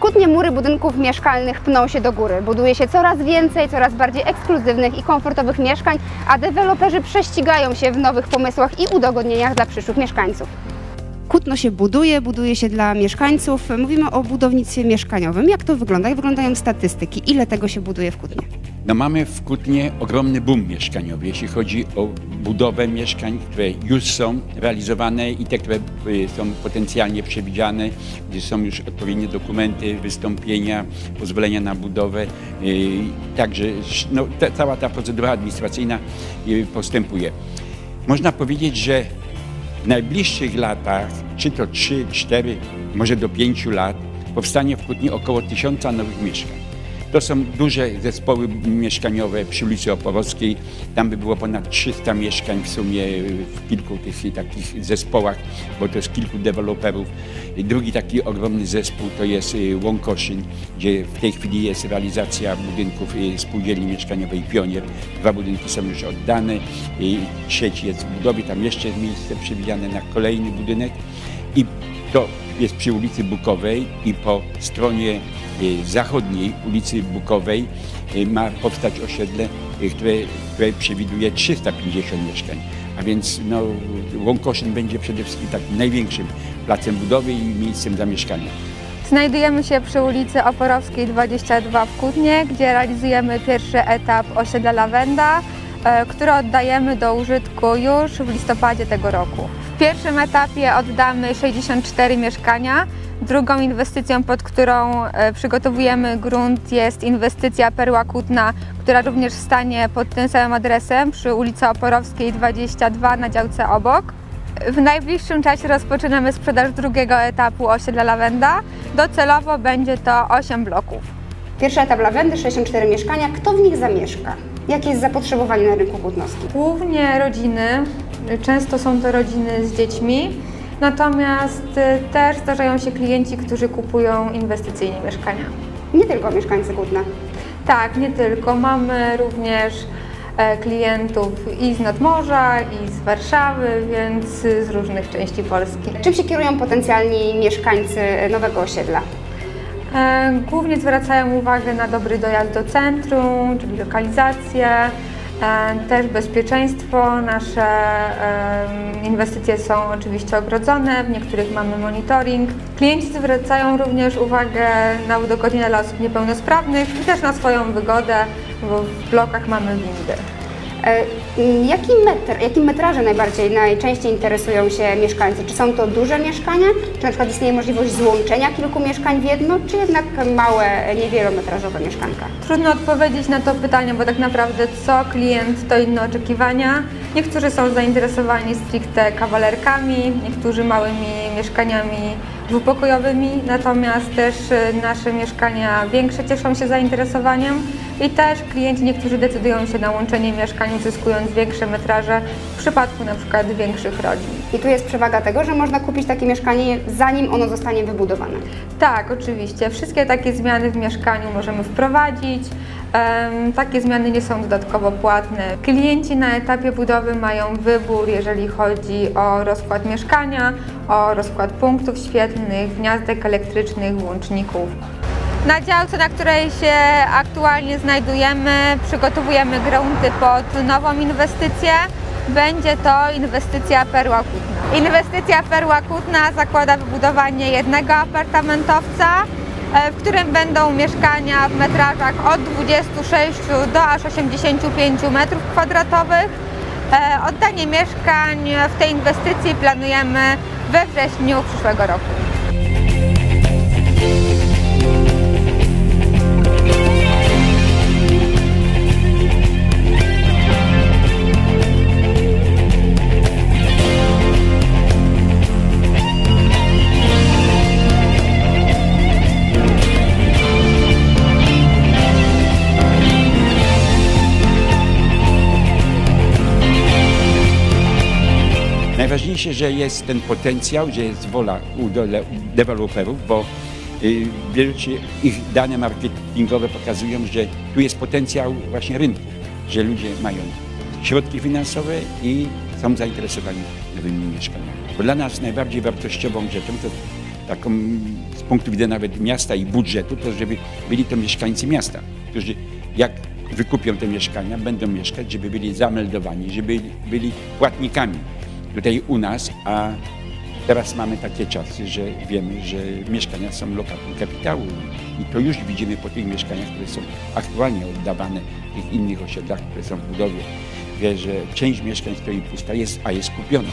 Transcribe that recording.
Kłótnie mury budynków mieszkalnych pną się do góry. Buduje się coraz więcej, coraz bardziej ekskluzywnych i komfortowych mieszkań, a deweloperzy prześcigają się w nowych pomysłach i udogodnieniach dla przyszłych mieszkańców. Kutno się buduje, buduje się dla mieszkańców. Mówimy o budownictwie mieszkaniowym. Jak to wygląda? Jak wyglądają statystyki? Ile tego się buduje w Kutnie? No mamy w Kutnie ogromny boom mieszkaniowy, jeśli chodzi o budowę mieszkań, które już są realizowane i te, które y, są potencjalnie przewidziane, gdzie są już odpowiednie dokumenty, wystąpienia, pozwolenia na budowę. y, Także no, ta, cała ta procedura administracyjna y, postępuje. Można powiedzieć, że w najbliższych latach, czy to 3, 4, może do 5 lat, powstanie w Kutnie około tysiąca nowych mieszkań. To są duże zespoły mieszkaniowe przy ulicy Oporowskiej. Tam by było ponad 300 mieszkań w sumie w kilku tych takich zespołach, bo to jest kilku deweloperów. Drugi taki ogromny zespół to jest y, Łąkoszyn, gdzie w tej chwili jest realizacja budynków y, spółdzielni mieszkaniowej Pionier. Dwa budynki są już oddane, y, trzeci jest w budowie, tam jeszcze jest miejsce przewidziane na kolejny budynek. I to jest przy ulicy Bukowej i po stronie y, zachodniej ulicy Bukowej y, ma powstać osiedle, y, które, które przewiduje 350 mieszkań. A więc no, Łąkoszyn będzie przede wszystkim takim największym placem budowy i miejscem zamieszkania. Znajdujemy się przy ulicy Oporowskiej 22 w Kutnie, gdzie realizujemy pierwszy etap osiedla Lawenda, e, który oddajemy do użytku już w listopadzie tego roku. W pierwszym etapie oddamy 64 mieszkania. Drugą inwestycją, pod którą e, przygotowujemy grunt jest inwestycja Perła Kutna, która również stanie pod tym samym adresem przy ulicy Oporowskiej 22 na działce obok. W najbliższym czasie rozpoczynamy sprzedaż drugiego etapu osiedla Lawenda. Docelowo będzie to 8 bloków. Pierwszy etap lawendy, 64 mieszkania. Kto w nich zamieszka? Jakie jest zapotrzebowanie na rynku kutnowskim? Głównie rodziny, często są to rodziny z dziećmi, natomiast y, też zdarzają się klienci, którzy kupują inwestycyjnie mieszkania. Nie tylko mieszkańcy Kutna. Tak, nie tylko. Mamy również e, klientów i z nadmorza, i z Warszawy, więc y, z różnych części Polski. Czym się kierują potencjalni mieszkańcy nowego osiedla? E, Głównie zwracają uwagę na dobry dojazd do centrum, czyli lokalizację, e, też bezpieczeństwo. Nasze inwestycje są oczywiście ogrodzone, w niektórych mamy monitoring. Klienci zwracają również uwagę na udogodnienia dla osób niepełnosprawnych i też na swoją wygodę, bo w blokach mamy windy. E, Jaki metr, jakim metrażem najbardziej, najczęściej interesują się mieszkańcy? Czy są to duże mieszkania? Czy na przykład istnieje możliwość złączenia kilku mieszkań w jedno? Czy jednak małe, niewielometrażowe mieszkanka? Trudno odpowiedzieć na to pytanie, bo tak naprawdę co klient to inne oczekiwania. Niektórzy są zainteresowani stricte kawalerkami, niektórzy małymi mieszkaniami dwupokojowymi, natomiast też y, nasze mieszkania większe cieszą się zainteresowaniem i też klienci niektórzy decydują się na łączenie mieszkań, uzyskując większe metraże w przypadku na przykład większych rodzin. I tu jest przewaga tego, że można kupić takie mieszkanie zanim ono zostanie wybudowane. Tak, oczywiście. Wszystkie takie zmiany w mieszkaniu możemy wprowadzić. Takie zmiany nie są dodatkowo płatne. Klienci na etapie budowy mają wybór, jeżeli chodzi o rozkład mieszkania, o rozkład punktów świetlnych, gniazdek elektrycznych, łączników. Na działce, na której się aktualnie znajdujemy, przygotowujemy grunty pod nową inwestycję. Będzie to inwestycja Perła Kutna. Inwestycja Perła Kutna zakłada wybudowanie jednego apartamentowca, w którym będą mieszkania w metrażach od 26 do aż 85 metrów kwadratowych. E, Oddanie mieszkań w tej inwestycji planujemy we wrześniu przyszłego roku. Najważniejsze, że jest ten potencjał, że jest wola u deweloperów, bo y, ich dane marketingowe pokazują, że tu jest potencjał właśnie rynku, że ludzie mają środki finansowe i są zainteresowani nowymi mieszkaniami. Bo dla nas najbardziej wartościową rzeczą to taką z punktu widzenia nawet miasta i budżetu, to żeby byli to mieszkańcy miasta, którzy jak wykupią te mieszkania, będą mieszkać, żeby byli zameldowani, żeby byli płatnikami tutaj u nas, a teraz mamy takie czasy, że wiemy, że mieszkania są lokatem kapitału i to już widzimy po tych mieszkaniach, które są aktualnie oddawane w tych innych osiedlach, które są w budowie, wie, że część mieszkań stoi pusta, jest, a jest kupiona.